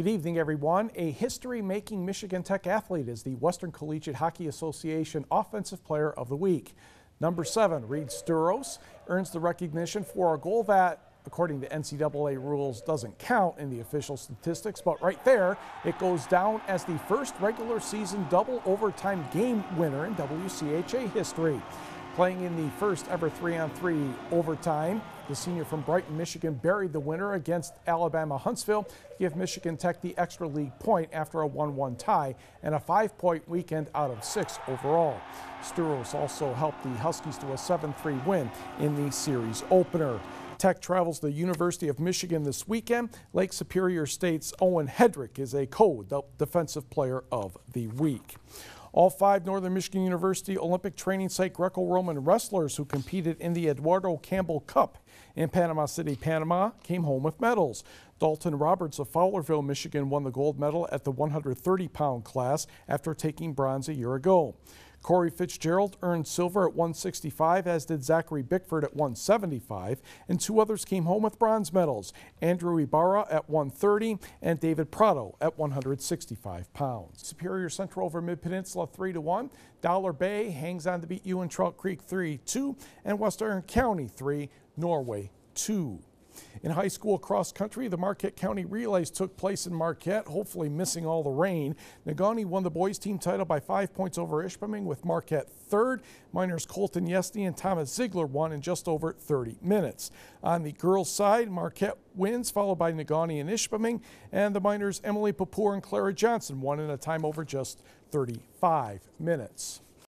Good evening, everyone. A history-making Michigan Tech athlete is the Western Collegiate Hockey Association Offensive Player of the Week. Number seven, Reid Sturos, earns the recognition for a goal that, according to NCAA rules, doesn't count in the official statistics, but right there, it goes down as the first regular season double overtime game winner in WCHA history. Playing in the first ever three on three overtime, the senior from Brighton, Michigan buried the winner against Alabama Huntsville to give Michigan Tech the extra league point after a 1 1 tie and a five point weekend out of six overall. Sturos also helped the Huskies to a 7 3 win in the series opener. Tech travels to the University of Michigan this weekend. Lake Superior State's Owen Headrick is a co-defensive player of the week. All five Northern Michigan University Olympic Training Site Greco-Roman wrestlers who competed in the Eduardo Campbell Cup in Panama City, Panama, came home with medals. Dalton Roberts of Fowlerville, Michigan won the gold medal at the 130-pound class after taking bronze a year ago. Corey Fitzgerald earned silver at 165, as did Zachary Bickford at 175, and two others came home with bronze medals, Andrew Ibarra at 130 and David Prado at 165 pounds. Superior Central over Mid-Peninsula 3 to 1, Dollar Bay hangs on to beat Ewen-Trout Creek 3-2, and West Iron County 3, Norway 2. In high school cross country, the Marquette County Relays took place in Marquette, hopefully missing all the rain. Negaunee won the boys team title by five points over Ishpeming with Marquette third. Miners Colton Yesty and Thomas Ziegler won in just over 30 minutes. On the girls side, Marquette wins, followed by Negaunee and Ishpeming, and the Miners Emily Papour and Clara Johnson won in a time over just 35 minutes.